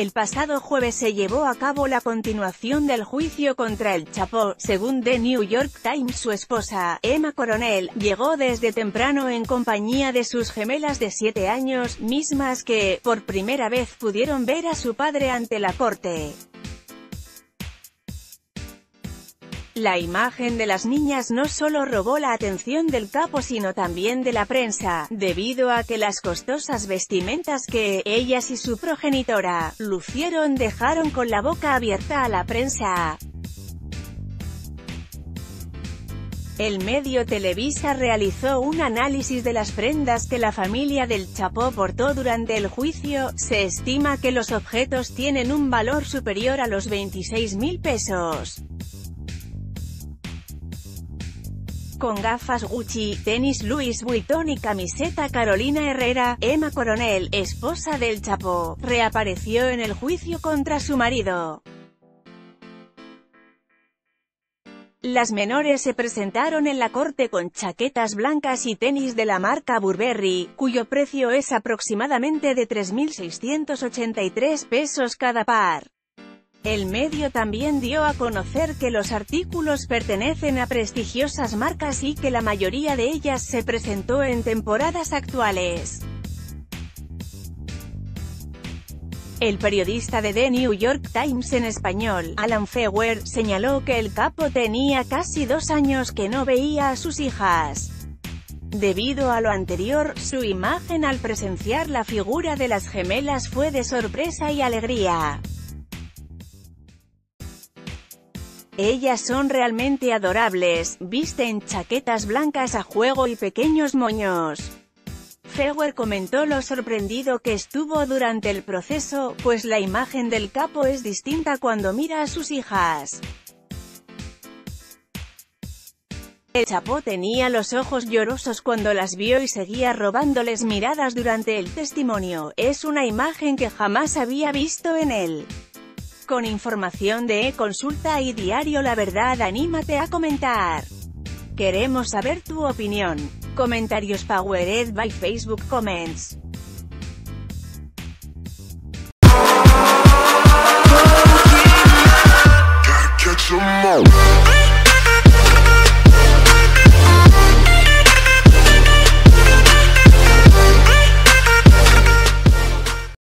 El pasado jueves se llevó a cabo la continuación del juicio contra el Chapo, según The New York Times su esposa, Emma Coronel, llegó desde temprano en compañía de sus gemelas de 7 años, mismas que, por primera vez pudieron ver a su padre ante la corte. La imagen de las niñas no solo robó la atención del capo sino también de la prensa, debido a que las costosas vestimentas que ellas y su progenitora lucieron dejaron con la boca abierta a la prensa. El medio Televisa realizó un análisis de las prendas que la familia del Chapo portó durante el juicio, se estima que los objetos tienen un valor superior a los 26 mil pesos. Con gafas Gucci, tenis Louis Vuitton y camiseta Carolina Herrera, Emma Coronel, esposa del Chapo, reapareció en el juicio contra su marido. Las menores se presentaron en la corte con chaquetas blancas y tenis de la marca Burberry, cuyo precio es aproximadamente de 3.683 pesos cada par. El medio también dio a conocer que los artículos pertenecen a prestigiosas marcas y que la mayoría de ellas se presentó en temporadas actuales. El periodista de The New York Times en español, Alan Fewer, señaló que el capo tenía casi dos años que no veía a sus hijas. Debido a lo anterior, su imagen al presenciar la figura de las gemelas fue de sorpresa y alegría. Ellas son realmente adorables, visten chaquetas blancas a juego y pequeños moños. Fewer comentó lo sorprendido que estuvo durante el proceso, pues la imagen del capo es distinta cuando mira a sus hijas. El Chapo tenía los ojos llorosos cuando las vio y seguía robándoles miradas durante el testimonio, es una imagen que jamás había visto en él con información de e-consulta y diario La Verdad. Anímate a comentar. Queremos saber tu opinión. Comentarios Powered by Facebook Comments.